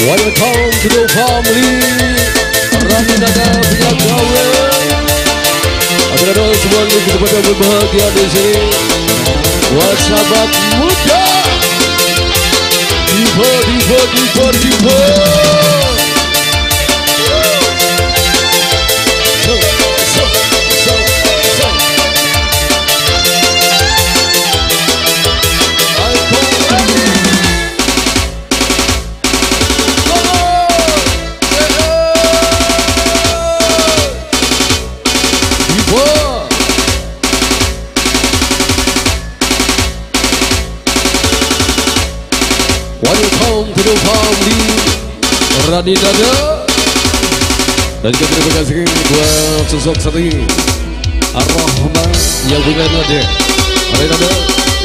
Welcome to the family Rani Nada punya gawe Ada semuanya kita pada berbahagia di sini Buat sahabat muda Diva, diva, diva, diva So, Welcome to the family Rani Nada Dan juga terima kasih buat sosok ini Ar-Rahman yang punya nada Rani Nada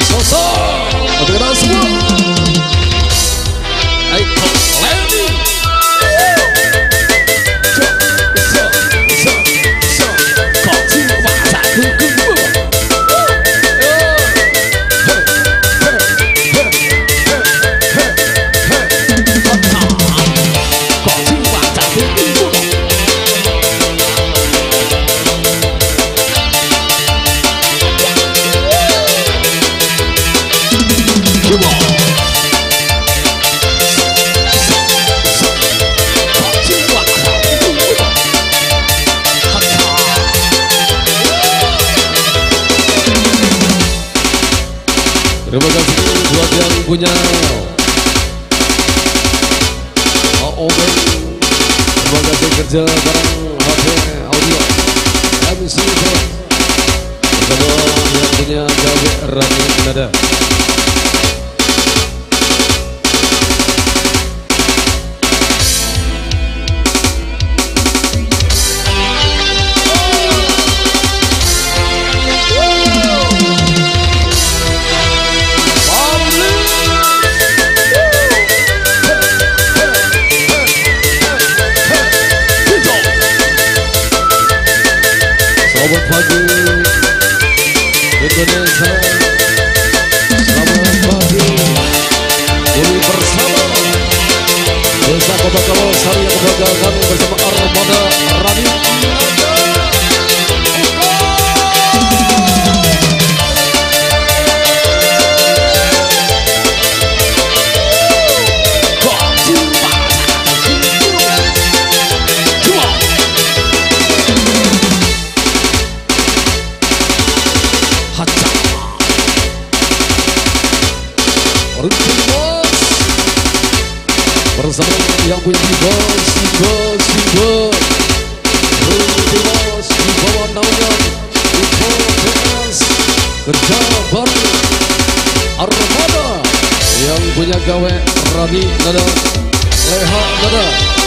Sosok Terima kasih buat yang punya AOB Terima kasih kerja bareng HP Audio. MC Bersama yang punya gawe Rani Nada Yang punya di Boss Di Boss, di bawah naungan Boss Kerja baru Armada Yang punya gawe Rani Nada Leha Nada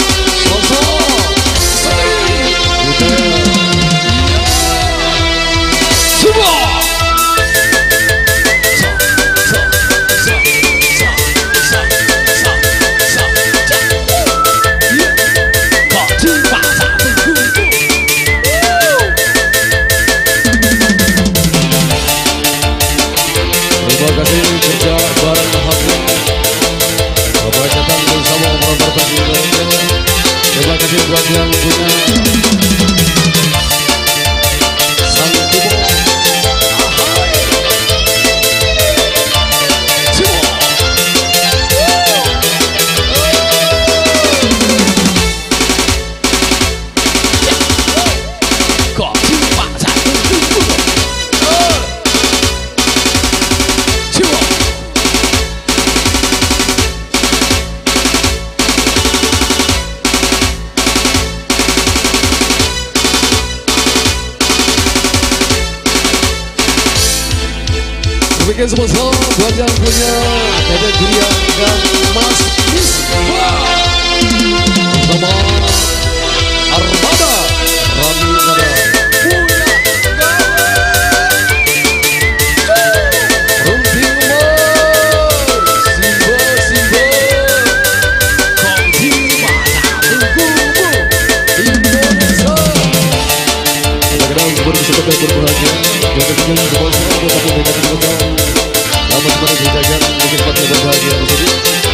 Demikian semua buat yang punya Dede Julia dan Mas Isma Bersama sebuah semua Buat satu mereka di kota Lama sebenarnya dijaga Mungkin tempatnya berbahagia di sini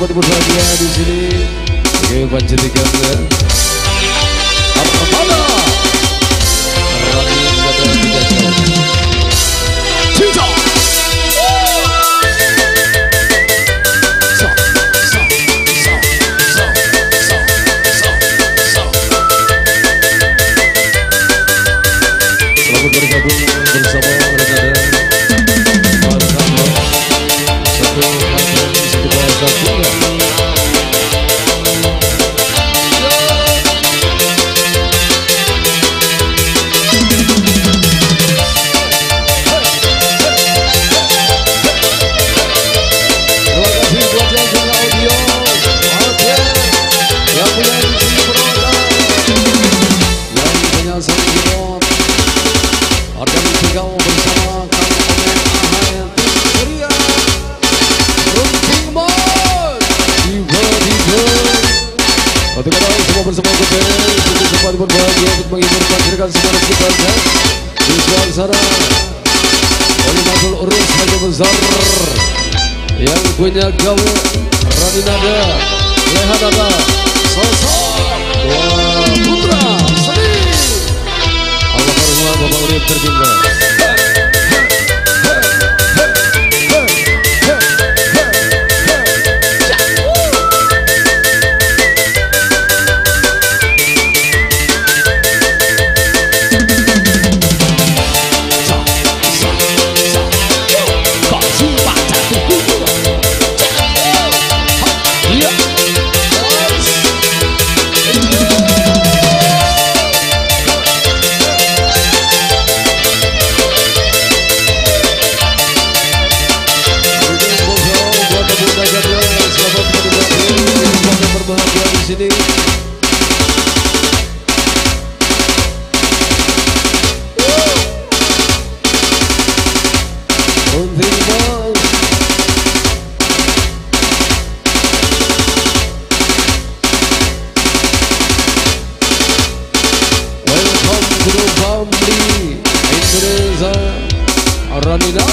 seperti berbahagia di sini. Oke, panjatikan ya. Pancirkan semua kita Di suasana Oleh Matul Urus Haji Besar Yang punya gawe Rani Nada Leha Nada Sosok Dua Putra Seni Karunlah Bapak berbahagia di sini. Unting Bos. Welcome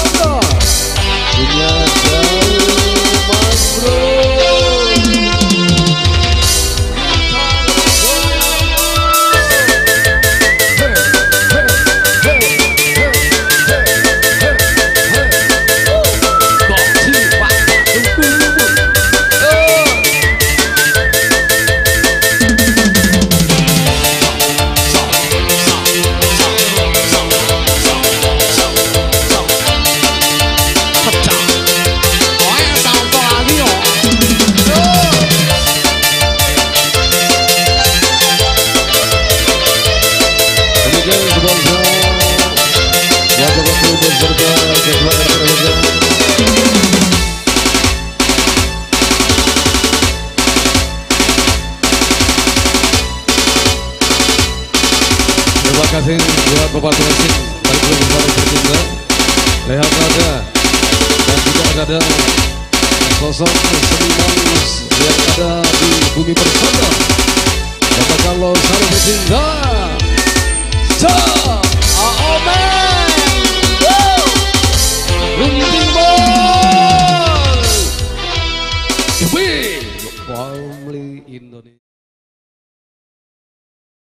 kasih buat Bapak Tuasin Balik bertindak Lihat ada Dan juga ada Sosok seniman yang ada di bumi persada Bapak Carlos Sari Cinta Stop!